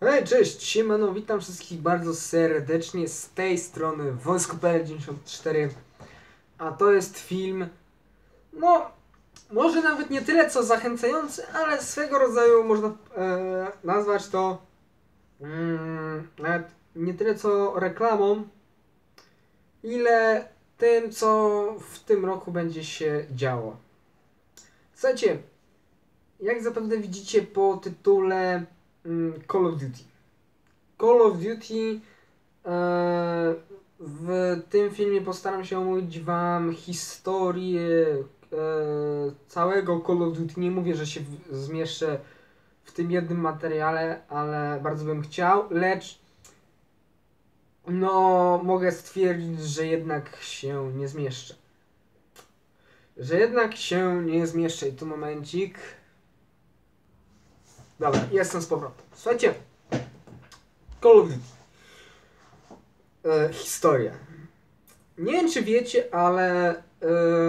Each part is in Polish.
Hej, cześć, siemano, witam wszystkich bardzo serdecznie z tej strony Wojsko.pl94 A to jest film, no, może nawet nie tyle co zachęcający, ale swego rodzaju można e, nazwać to mm, nawet nie tyle co reklamą, ile tym, co w tym roku będzie się działo. Słuchajcie, jak zapewne widzicie po tytule Call of Duty. Call of Duty e, w tym filmie postaram się omówić Wam historię e, całego Call of Duty. Nie mówię, że się zmieszczę w tym jednym materiale, ale bardzo bym chciał, lecz no mogę stwierdzić, że jednak się nie zmieszczę. Że jednak się nie zmieszczę i tu momencik. Dobra, jestem z powrotem. Słuchajcie, Call of Duty. E, historia. Nie wiem, czy wiecie, ale e,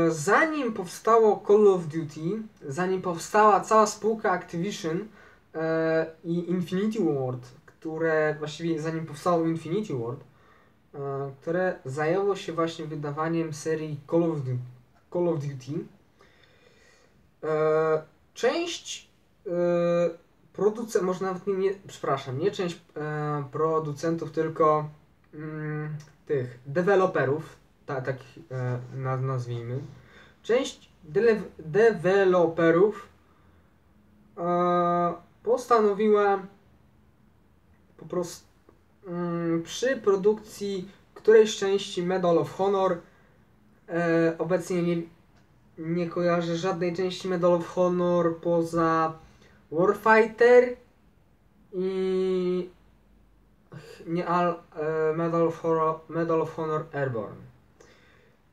zanim powstało Call of Duty, zanim powstała cała spółka Activision e, i Infinity Ward, które właściwie zanim powstało Infinity Ward, e, które zajęło się właśnie wydawaniem serii Call of Duty, Call of Duty część producent, może nawet nie, nie przepraszam, nie część e, producentów, tylko mm, tych deweloperów, ta, tak e, naz, nazwijmy, część dele, deweloperów e, postanowiła po prostu mm, przy produkcji którejś części Medal of Honor e, obecnie nie, nie kojarzę żadnej części Medal of Honor poza Warfighter i nie Al, e, Medal, of Honor, Medal of Honor Airborne.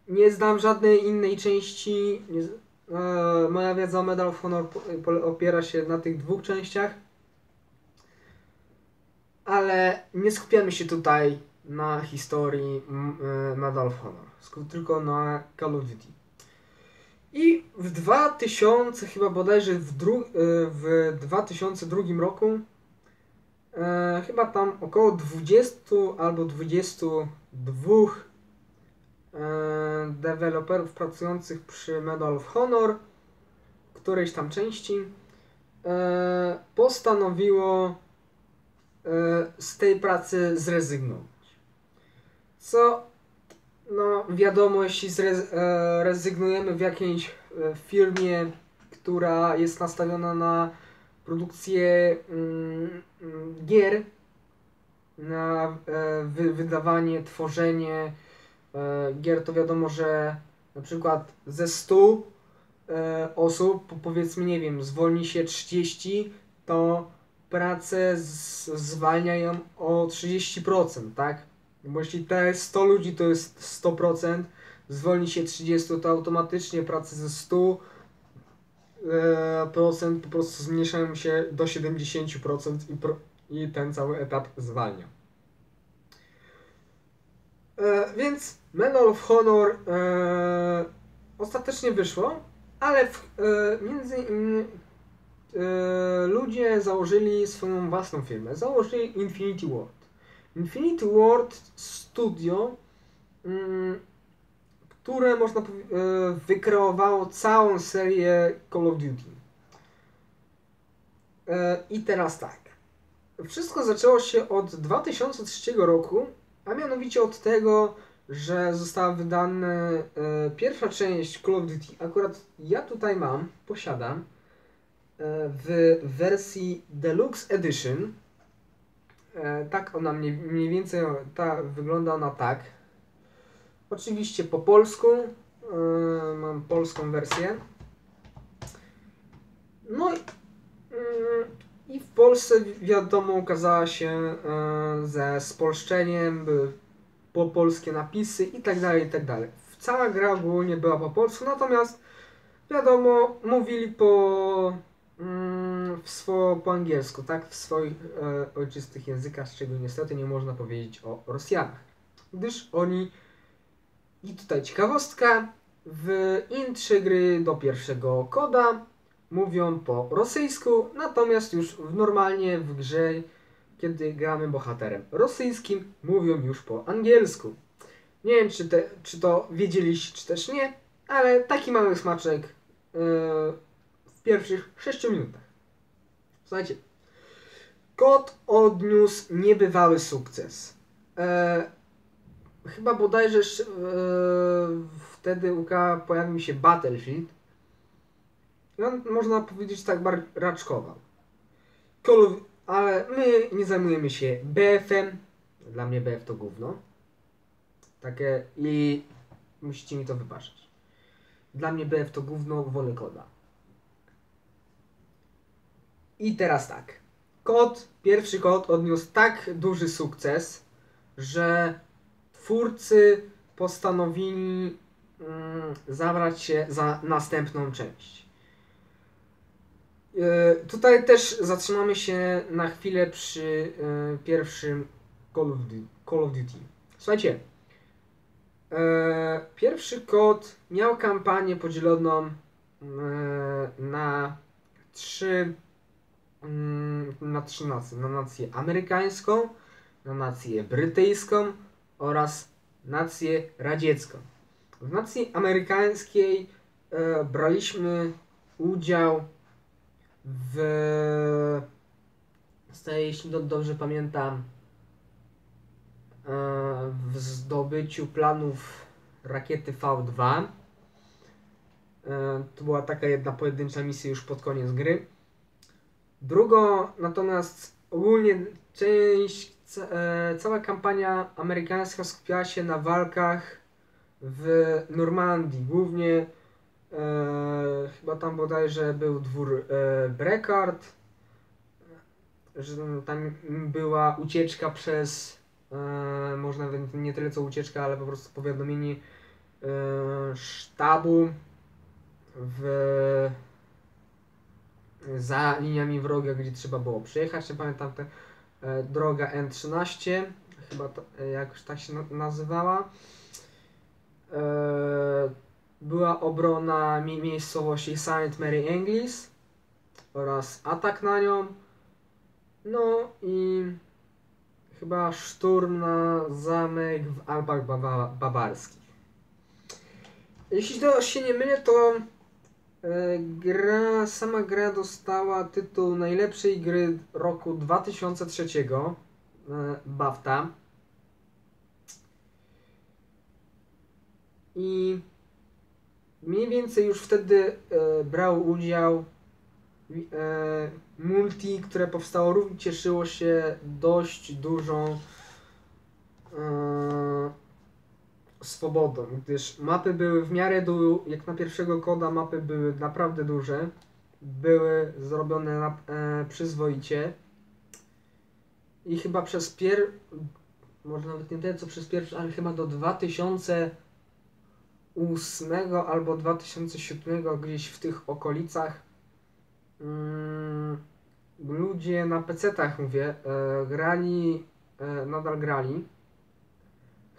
Nie znam żadnej innej części. Nie, e, moja wiedza o Medal of Honor opiera się na tych dwóch częściach. Ale nie skupiamy się tutaj na historii e, Medal of Honor, tylko na Call of Duty. I w 2000, chyba bodajże w, dru- e, w 2002 roku, e, chyba tam około 20 albo 22 e, deweloperów pracujących przy Medal of Honor, którejś tam części, e, postanowiło e, z tej pracy zrezygnować. Co no wiadomo, jeśli zrez- e, w jakiejś firmie, która jest nastawiona na produkcję mm, gier, na e, wy- wydawanie, tworzenie e, gier, to wiadomo, że na przykład ze 100 e, osób, po- powiedzmy, nie wiem, zwolni się 30, to pracę zwalniają o 30%, tak? Bo jeśli te 100 ludzi to jest 100%, zwolni się 30, to automatycznie prace ze 100 e, procent po prostu zmniejszają się do 70% i, pro, i ten cały etap zwalnia. E, więc Medal of Honor e, ostatecznie wyszło, ale w, e, między innymi e, ludzie założyli swoją własną firmę. Założyli Infinity Ward. Infinity Ward Studio, mm, które można e, wykreowało całą serię Call of Duty. E, I teraz tak. Wszystko zaczęło się od 2003 roku, a mianowicie od tego, że została wydana e, pierwsza część Call of Duty. Akurat ja tutaj mam, posiadam w wersji Deluxe Edition. E, tak ona mniej, mniej więcej ta, wygląda ona tak. Oczywiście po polsku. E, mam polską wersję. No i, mm, i w Polsce wi- wiadomo ukazała się e, ze spolszczeniem, były po polskie napisy i tak dalej, i tak dalej. Cała gra ogólnie była po polsku, natomiast wiadomo, mówili po w swo, po angielsku, tak? W swoich e, ojczystych językach, z czego niestety nie można powiedzieć o Rosjanach. Gdyż oni, i tutaj ciekawostka, w intrze gry do pierwszego koda mówią po rosyjsku, natomiast już w, normalnie w grze, kiedy gramy bohaterem rosyjskim, mówią już po angielsku. Nie wiem, czy, te, czy to wiedzieliście, czy też nie, ale taki mały smaczek yy, pierwszych 6 minutach. Słuchajcie, Kod odniósł niebywały sukces. E, chyba bodajże e, wtedy UK pojawił się Battlefield. I on, można powiedzieć, tak bar raczkował. Of, ale my nie zajmujemy się BF-em. Dla mnie BF to gówno. Takie i musicie mi to wybaczyć. Dla mnie BF to gówno, wolę koda. I teraz tak. Kod, pierwszy kod odniósł tak duży sukces, że twórcy postanowili mm, zabrać się za następną część. Yy, tutaj też zatrzymamy się na chwilę przy yy, pierwszym Call of, Duty, Call of Duty. Słuchajcie, yy, pierwszy kod miał kampanię podzieloną na trzy na trzy nacje. Na nację amerykańską, na nację brytyjską oraz nację radziecką. W nacji amerykańskiej e, braliśmy udział w, jeśli dobrze pamiętam, e, w zdobyciu planów rakiety V2. E, to była taka jedna pojedyncza misja już pod koniec gry. Drugo, natomiast ogólnie część, e, cała kampania amerykańska skupiała się na walkach w Normandii. Głównie e, chyba tam bodajże był dwór e, że tam była ucieczka przez, e, można nawet nie tyle co ucieczka, ale po prostu powiadomienie e, sztabu w za liniami wroga, gdzie trzeba było przejechać. Nie pamiętam, ta e, droga N13, chyba to, e, jakoś tak się na, nazywała. E, była obrona mi miejscowości Saint Mary Anglis oraz atak na nią. No i chyba szturm na zamek w Alpach Bawarskich. Jeśli to się nie mylę, to gra, sama gra dostała tytuł najlepszej gry roku 2003 e, BAFTA. I mniej więcej już wtedy e, brał udział e, multi, które powstało, również cieszyło się dość dużą e, swobodą, gdyż mapy były w miarę, du- jak na pierwszego koda, mapy były naprawdę duże, były zrobione na, e, przyzwoicie i chyba przez pier... może nawet nie tyle co przez pierwszy, ale chyba do 2008 albo 2007 gdzieś w tych okolicach mm, ludzie na PC-tach mówię, e, grali, e, nadal grali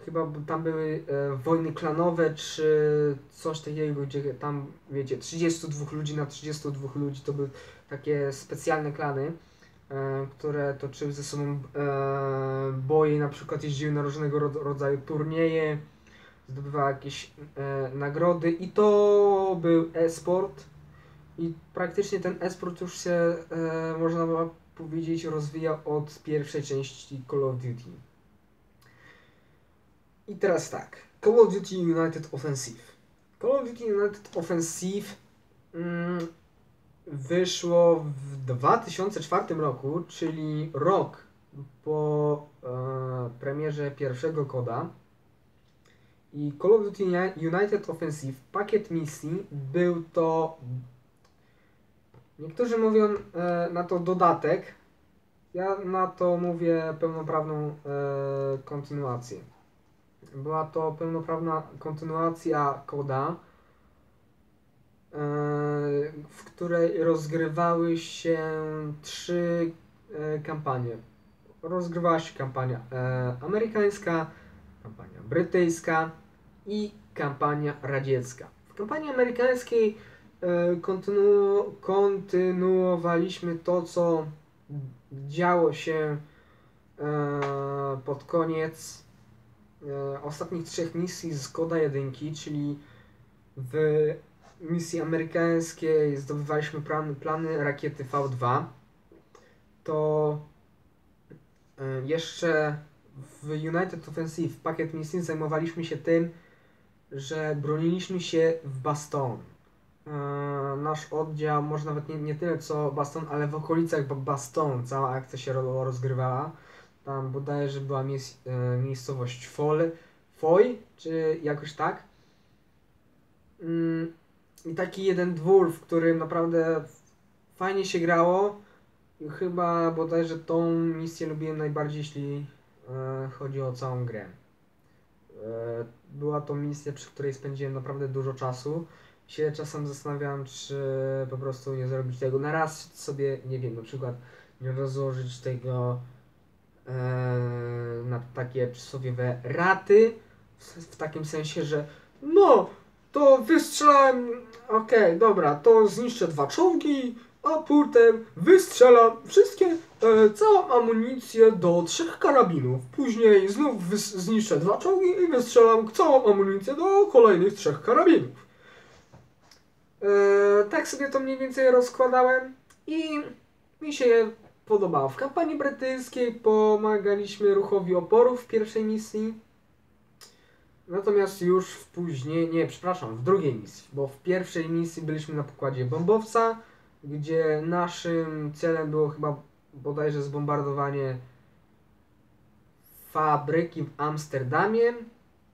chyba tam były e, wojny klanowe, czy coś takiego, gdzie tam, wiecie, 32 ludzi na 32 ludzi, to były takie specjalne klany, e, które toczyły ze sobą e, boje, na przykład jeździły na różnego rodzaju turnieje, zdobywały jakieś e, nagrody i to był e-sport. I praktycznie ten e-sport już się, e, można powiedzieć, rozwijał od pierwszej części Call of Duty. I teraz tak. Call of Duty United Offensive. Call of Duty United Offensive mm, wyszło w 2004 roku, czyli rok po e, premierze pierwszego koda. I Call of Duty United Offensive, pakiet misji, był to. Niektórzy mówią e, na to dodatek. Ja na to mówię pełnoprawną e, kontynuację. Była to pełnoprawna kontynuacja koda, e, w której rozgrywały się trzy e, kampanie. Rozgrywała się kampania e, amerykańska, kampania brytyjska i kampania radziecka. W kampanii amerykańskiej kontynu kontynuowaliśmy to, co działo się pod koniec ostatnich trzech misji z Koda 1, czyli w misji amerykańskiej zdobywaliśmy plany, plany rakiety V2, to e, jeszcze w United Offensive pakiet misji zajmowaliśmy się tym, że broniliśmy się w Baston. E, nasz oddział, może nawet nie, nie tyle co Baston, ale w okolicach Ba- Baston cała akcja się ro- rozgrywała. Tam bodajże była mies, e, miejscowość Fol, Foy, czy jakoś tak. Mm, I taki jeden dwór, w którym naprawdę fajnie się grało. I chyba bodajże tą misję lubiłem najbardziej, jeśli e, chodzi o całą grę. E, była to misja, przy której spędziłem naprawdę dużo czasu. Się czasem zastanawiam, czy po prostu nie zrobić tego na raz sobie, nie wiem, na przykład nie rozłożyć tego na takie przysłowiowe raty, w, takim sensie, że no, to wystrzelałem, okej, dobra, to zniszczę dwa czołgi, a potem wystrzelam wszystkie, e, całą amunicję do trzech karabinów. Później znów zniszczę dwa czołgi i wystrzelam całą amunicję do kolejnych trzech karabinów. E, tak sobie to mniej więcej rozkładałem i mi się podobało. W kampanii brytyjskiej pomagaliśmy ruchowi oporu w pierwszej misji. Natomiast już w później, nie, przepraszam, w drugiej misji, bo w pierwszej misji byliśmy na pokładzie bombowca, gdzie naszym celem było chyba bodajże zbombardowanie fabryki w Amsterdamie,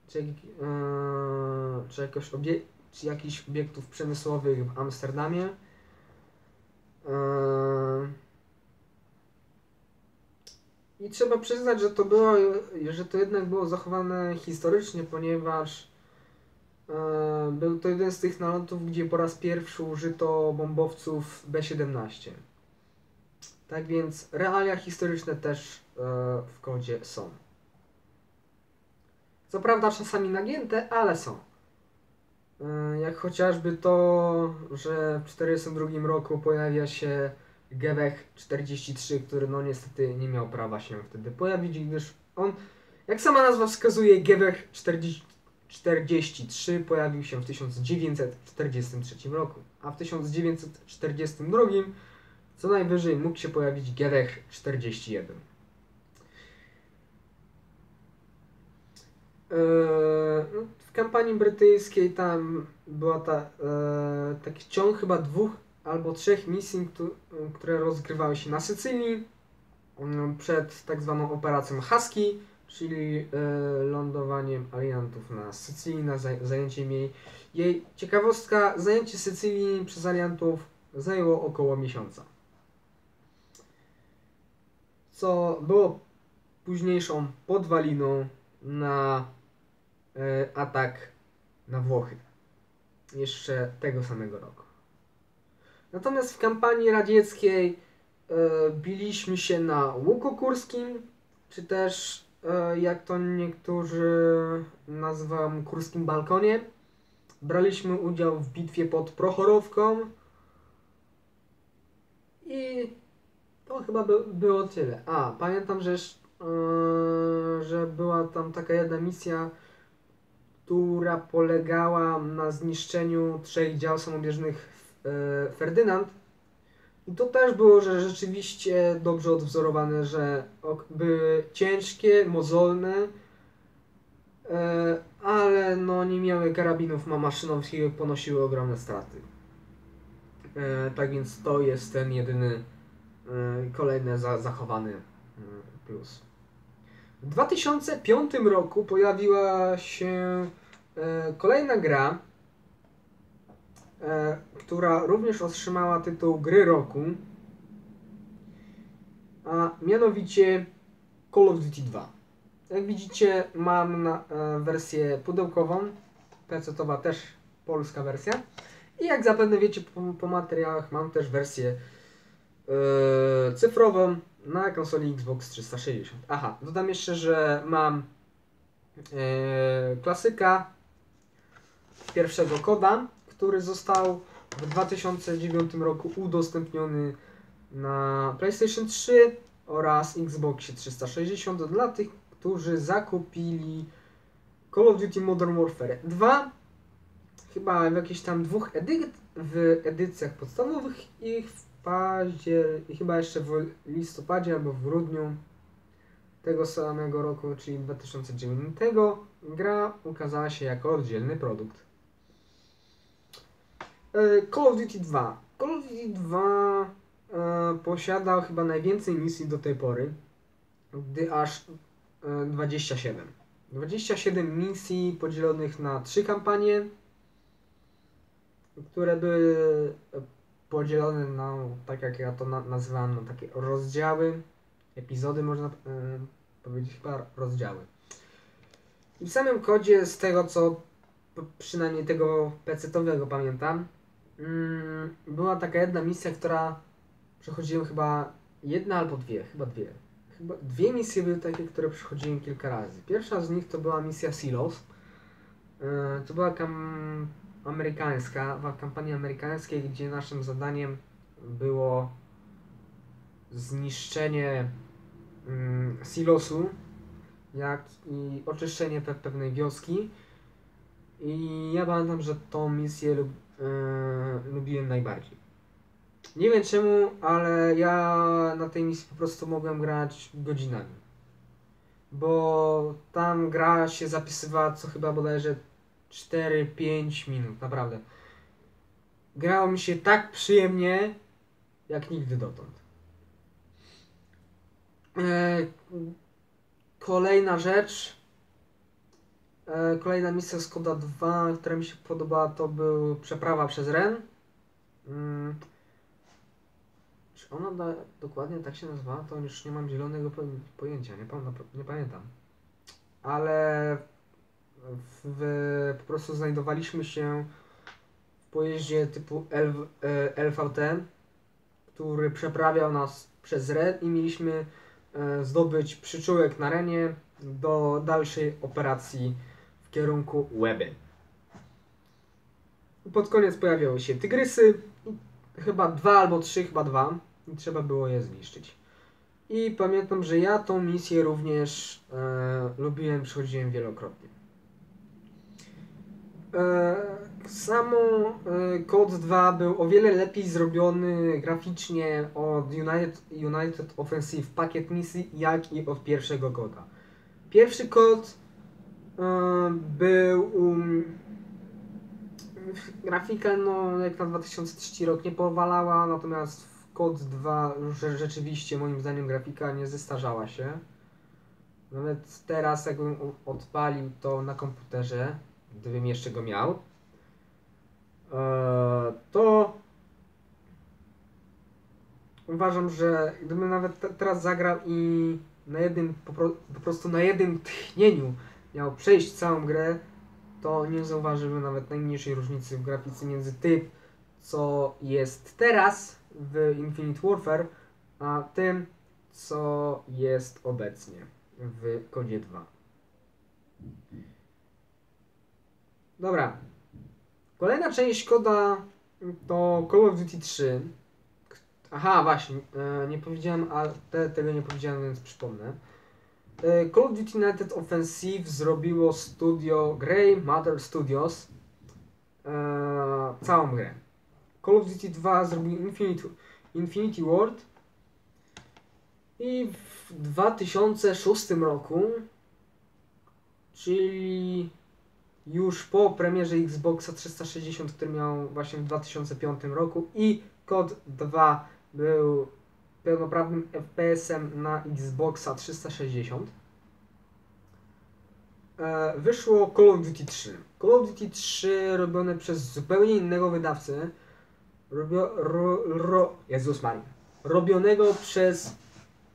czy, yy, czy, jakoś obie, czy jakichś obiektów przemysłowych w Amsterdamie. Yy, trzeba przyznać, że to było, że to jednak było zachowane historycznie, ponieważ e, był to jeden z tych nalotów, gdzie po raz pierwszy użyto bombowców B-17. Tak więc realia historyczne też e, w kodzie są. Co prawda czasami nagięte, ale są. E, jak chociażby to, że w 1942 roku pojawia się Gewech 43, który no niestety nie miał prawa się wtedy pojawić, gdyż on, jak sama nazwa wskazuje, Gewech 40, 43 pojawił się w 1943 roku, a w 1942 co najwyżej mógł się pojawić Gewech 41. Eee, no, w kampanii brytyjskiej tam była ta, e, taki ciąg chyba dwóch albo trzech misji, któ- które rozgrywały się na Sycylii mm, przed tak zwaną operacją Husky, czyli e, lądowaniem aliantów na Sycylii, na zaj- zajęciem jej. Jej ciekawostka, zajęcie Sycylii przez aliantów zajęło około miesiąca. Co było późniejszą podwaliną na e, atak na Włochy. Jeszcze tego samego roku. Natomiast w kampanii radzieckiej e, biliśmy się na łuku kurskim, czy też e, jak to niektórzy nazywam kurskim balkonie. Braliśmy udział w bitwie pod Prochorowką i to chyba by, było tyle. A, pamiętam, że, e, że była tam taka jedna misja, która polegała na zniszczeniu trzech dział samobieżnych Ferdynand. I to też było, że rzeczywiście dobrze odwzorowane, że były ciężkie, mozolne, e, ale no nie miały karabinów ma maszynowych i ponosiły ogromne straty. E, tak więc to jest ten jedyny e, kolejny za, zachowany e, plus. W 2005 roku pojawiła się e, kolejna gra, e, która również otrzymała tytuł gry roku, a mianowicie Call of Duty 2. Jak widzicie, mam e, wersję pudełkową, PC-towa też polska wersja. I jak zapewne wiecie po, po materiałach, mam też wersję e, cyfrową na konsoli Xbox 360. Aha, dodam jeszcze, że mam e, klasyka pierwszego koda, który został w 2009 roku udostępniony na PlayStation 3 oraz Xboxie 360 dla tych, którzy zakupili Call of Duty Modern Warfare 2 chyba w jakichś tam dwóch w edycjach podstawowych i w paździer chyba jeszcze w listopadzie albo w grudniu tego samego roku, czyli 2009 gra ukazała się jako oddzielny produkt. E, Call of Duty 2. Call of Duty 2 e, posiada chyba najwięcej misji do tej pory, gdy aż e, 27. 27 misji podzielonych na trzy kampanie, które były podzielone na, tak jak ja to na, nazywam, na takie rozdziały, epizody można y, powiedzieć chyba rozdziały. I w samym kodzie, z tego co przynajmniej tego pecetowego pamiętam, mm, była taka jedna misja, która przechodziłem chyba jedna albo dwie, chyba dwie. Chyba dwie misje były takie, które przechodziłem kilka razy. Pierwsza z nich to była misja Silos. Yy, to była kam amerykańska, w kampanii amerykańskiej, gdzie naszym zadaniem było zniszczenie mm, silosu, jak i oczyszczenie pe pewnej wioski. I ja pamiętam, że tą misję lub, yy, lubiłem najbardziej. Nie wiem czemu, ale ja na tej misji po prostu mogłem grać godzinami. Bo tam gra się zapisywała co chyba bodajże 4-5 minut, naprawdę. Grało mi się tak przyjemnie, jak nigdy dotąd. E, kolejna rzecz. E, kolejna misja Skoda 2, która mi się podobała, to był Przeprawa przez Ren. Mm. Czy ona da, dokładnie tak się nazywała? To już nie mam zielonego pojęcia, nie, nie pamiętam. Ale w, po prostu znajdowaliśmy się w pojeździe typu L, e, LVT, który przeprawiał nas przez Ren i mieliśmy e, zdobyć przyczółek na Renie do dalszej operacji kierunku Łeby. Pod koniec pojawiały się tygrysy, chyba dwa albo trzy, chyba dwa, i trzeba było je zniszczyć. I pamiętam, że ja tą misję również e, lubiłem, przechodziłem wielokrotnie. E, samo e, Code 2 był o wiele lepiej zrobiony graficznie od United, United Offensive Packet misji, jak i od pierwszego koda. Pierwszy kod był um, grafika no jak na 2003 rok nie powalała, natomiast w Code 2 rzeczywiście moim zdaniem grafika nie zestarzała się. Nawet teraz jakbym odpalił to na komputerze, gdybym jeszcze go miał, e, to uważam, że gdybym nawet teraz zagrał i na jednym, po prostu na jednym tchnieniu miał przejść całą grę, to nie zauważyłbym nawet najmniejszej różnicy w grafice między tym, co jest teraz w Infinite Warfare, a tym, co jest obecnie w Kodzie 2. Dobra. Kolejna część koda to Call of Duty 3. Aha, właśnie, e, nie powiedziałem, a te, tego nie powiedziałem, więc przypomnę. E, Call of Duty United Offensive zrobiło studio Grey Matter Studios e, całą grę. Call of Duty 2 zrobił Infinity, Infinity Ward i w 2006 roku, czyli już po premierze Xboxa 360, który miał właśnie w 2005 roku i Kod 2 był pełnoprawnym FPS-em na Xboxa 360 e, wyszło Call of Duty 3. Call of Duty 3 robione przez zupełnie innego wydawcę robio, ro, ro, Jezus Maria, robionego przez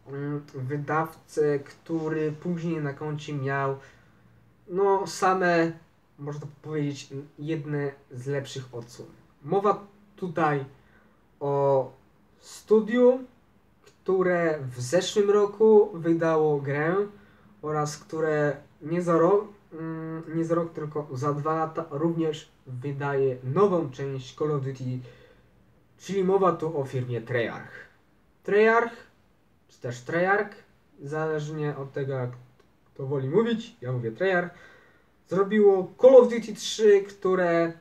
mm, wydawcę, który później na koncie miał no same można powiedzieć, jedne z lepszych odsłon. Mowa tutaj o studiu, które w zeszłym roku wydało grę oraz które nie za rok, mm, nie za rok, tylko za dwa lata również wydaje nową część Call of Duty, czyli mowa tu o firmie Treyarch. Treyarch czy też Treyarch, zależnie od tego, jak to woli mówić, ja mówię Treyarch, zrobiło Call of Duty 3, które